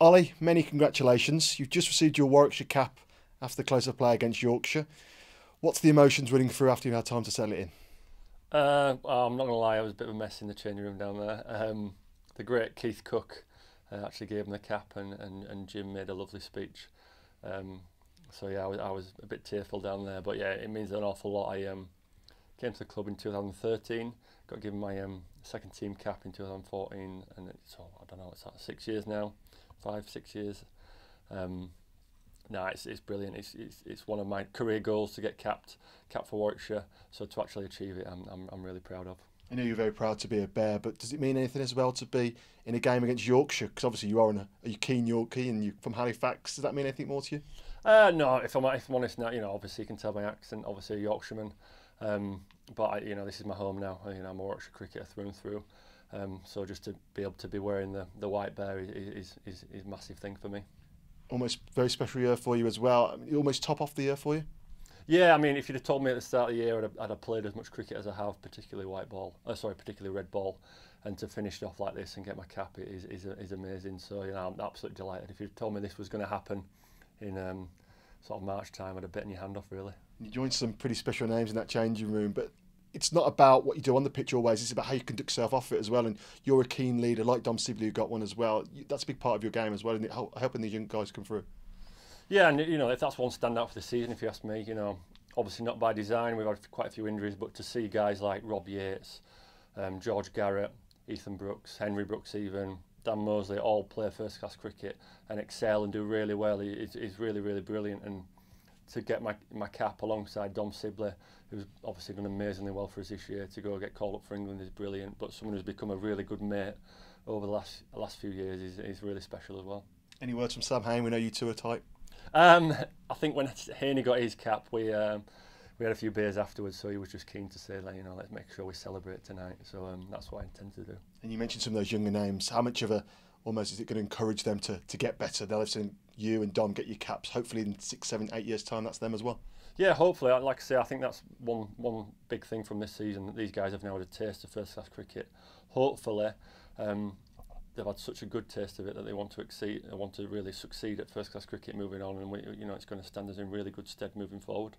Ollie, many congratulations. You've just received your Warwickshire cap after the close of play against Yorkshire. What's the emotions running through after you've had time to settle it in? Uh, I'm not going to lie, I was a bit of a mess in the changing room down there. Um, the great Keith Cook uh, actually gave him the cap, and, and, and Jim made a lovely speech. Um, so yeah, I was, I was a bit tearful down there, but yeah, it means an awful lot. I um, came to the club in 2013, got given my um, second team cap in 2014, and it's oh, I don't know, it's like six years now, five, six years. Um, no, it's, it's brilliant. It's, it's, it's one of my career goals to get capped, capped for Warwickshire. So to actually achieve it, I'm, I'm, I'm really proud of. I know you're very proud to be a Bear, but does it mean anything as well to be in a game against Yorkshire? Because obviously you are an, a keen Yorkie and you're from Halifax. Does that mean anything more to you? Uh, no, if I'm, if I'm honest now, you know, obviously you can tell my accent, obviously a Yorkshireman. Um, but, I, you know, this is my home now. You know, I'm a Warwickshire cricketer through and through. Um, so just to be able to be wearing the, the white bear is, is, is, is a massive thing for me. Almost very special year for you as well. I mean, almost top off the year for you. Yeah, I mean, if you'd have told me at the start of the year I'd have, I'd have played as much cricket as I have, particularly white ball, uh, sorry, particularly red ball, and to finish it off like this and get my cap is is, is amazing. So you know, I'm absolutely delighted. If you'd told me this was going to happen in um, sort of March time, I'd have bitten your hand off really. You joined some pretty special names in that changing room, but it's not about what you do on the pitch always. It's about how you conduct yourself off it as well. And you're a keen leader, like Dom Sibley, who got one as well. That's a big part of your game as well, it? Helping these young guys come through. Yeah, and you know, if that's one standout for the season, if you ask me, you know, obviously not by design. We've had quite a few injuries, but to see guys like Rob Yates, um, George Garrett, Ethan Brookes, Henry Brookes, even Dan Mousley, all play first class cricket and excel and do really well. He's, he's really, really brilliant. And to get my, my cap alongside Dom Sibley, who's obviously done amazingly well for us this year, to go get called up for England is brilliant. But someone who's become a really good mate over the last last few years is, is really special as well. Any words from Sam Hain? We know you two are tight. Um, I think when Haney got his cap, we um, we had a few beers afterwards, so he was just keen to say, like, you know, let's make sure we celebrate tonight. So um, that's what I intend to do. And you mentioned some of those younger names. How much of a almost is it going to encourage them to, to get better? They'll have seen you and Dom get your caps. Hopefully, in six, seven, eight years' time, that's them as well. Yeah, hopefully. Like I say, I think that's one one big thing from this season. That these guys have now had a taste of first class cricket. Hopefully, um, they've had such a good taste of it that they want to exceed, they want to really succeed at first class cricket moving on, and we, you know it's going to stand us in really good stead moving forward.